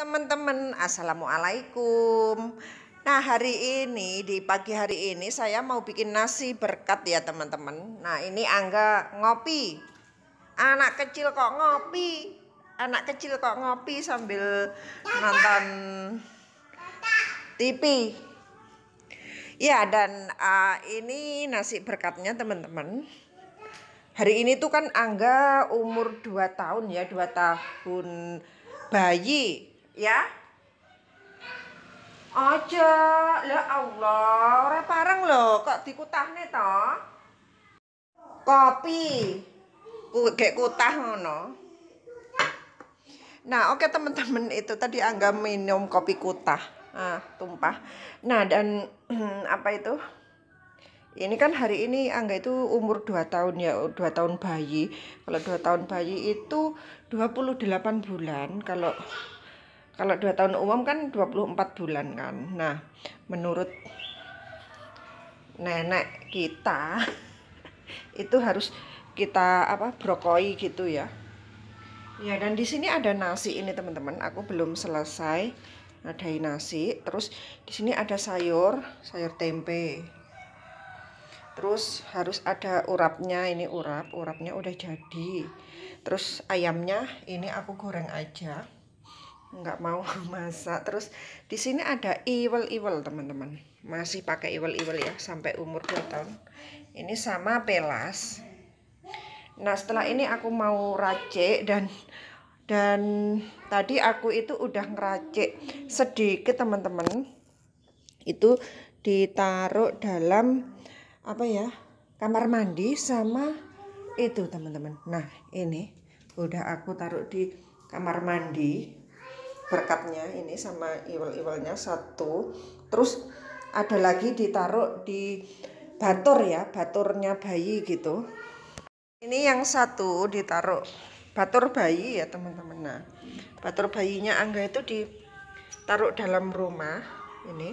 teman-teman, assalamualaikum. Nah, hari ini di pagi hari ini saya mau bikin nasi berkat ya teman-teman. Nah, ini Angga ngopi. Anak kecil kok ngopi. Anak kecil kok ngopi sambil nonton TV. Ya, dan uh, ini nasi berkatnya teman-teman. Hari ini tuh kan Angga umur 2 tahun ya, 2 tahun bayi ya. Aja, ya Allah, ora parang lho kok dikutahne to. Kopi. Kayak kutah ngono. Nah, oke teman-teman, itu tadi Angga minum kopi kutah. Ah, tumpah. Nah, dan apa itu? Ini kan hari ini Angga itu umur 2 tahun ya, 2 tahun bayi. Kalau 2 tahun bayi itu 28 bulan. Kalau kalau 2 tahun umum kan 24 bulan kan. Nah, menurut nenek kita itu harus kita apa brokoli gitu ya. Ya dan di sini ada nasi ini teman-teman. Aku belum selesai ada nasi. Terus di sini ada sayur sayur tempe. Terus harus ada urapnya ini urap. Urapnya udah jadi. Terus ayamnya ini aku goreng aja nggak mau masak. Terus di sini ada iwel-iwel teman-teman. Masih pakai iwel-iwel ya sampai umur 2 tahun. Ini sama pelas. Nah setelah ini aku mau racik dan dan tadi aku itu udah ngeracik sedikit teman-teman. Itu ditaruh dalam apa ya kamar mandi sama itu teman-teman. Nah ini udah aku taruh di kamar mandi berkatnya ini sama iwel-iwelnya satu. Terus ada lagi ditaruh di batur ya baturnya bayi gitu. Ini yang satu ditaruh batur bayi ya teman-teman. Nah batur bayinya Angga itu ditaruh dalam rumah. Ini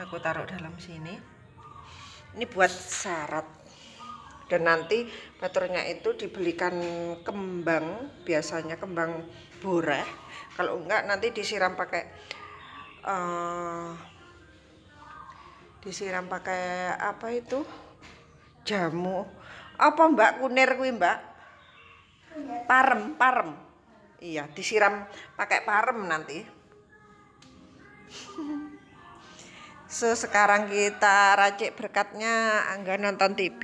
aku taruh dalam sini. Ini buat syarat dan nanti baturnya itu dibelikan kembang biasanya kembang boreh. Kalau enggak nanti disiram pakai uh, disiram pakai apa itu? Jamu. Apa mbak? Kunir kuwi mbak? Parem parem. Iya disiram pakai parem nanti. So sekarang kita racik berkatnya angga nonton TV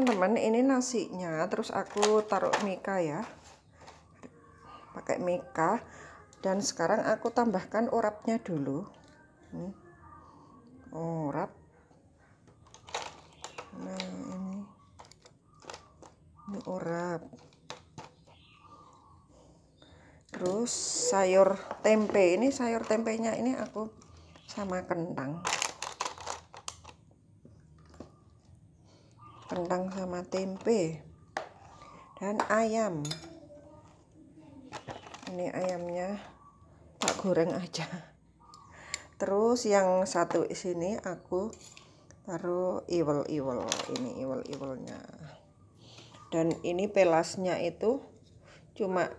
teman-teman ini nasinya terus aku taruh mika ya. Pakai mika. Dan sekarang aku tambahkan urapnya dulu. Hmm. urap. Nah ini. Ini urap. Terus sayur tempe. Ini sayur tempenya ini aku sama kentang kentang sama tempe dan ayam. Ini ayamnya tak goreng aja. Terus yang satu sini aku taruh iwel-iwel ini iwel-iwelnya. Dan ini pelasnya itu cuma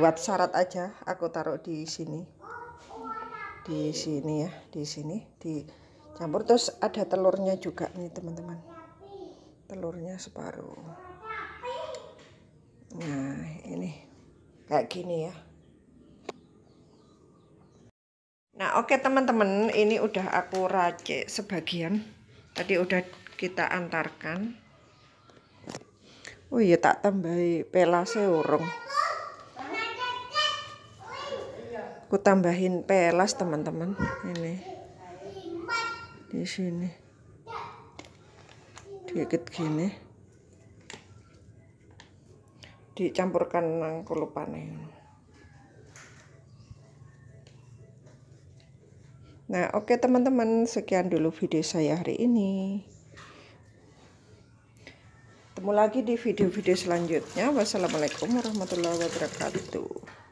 buat syarat aja aku taruh di sini. Di sini ya di sini dicampur. Terus ada telurnya juga nih teman-teman telurnya separuh nah ini kayak gini ya Nah, oke okay, teman-teman, ini udah aku racik sebagian. Tadi udah kita antarkan. Oh iya tak tambahi pelase urung. Aku tambahin pelas teman-teman. Ini. Di sini. Dikit gini. Dicampurkan nang kulupane. Nah, oke okay, teman-teman, sekian dulu video saya hari ini. Ketemu lagi di video-video selanjutnya. Wassalamualaikum warahmatullahi wabarakatuh.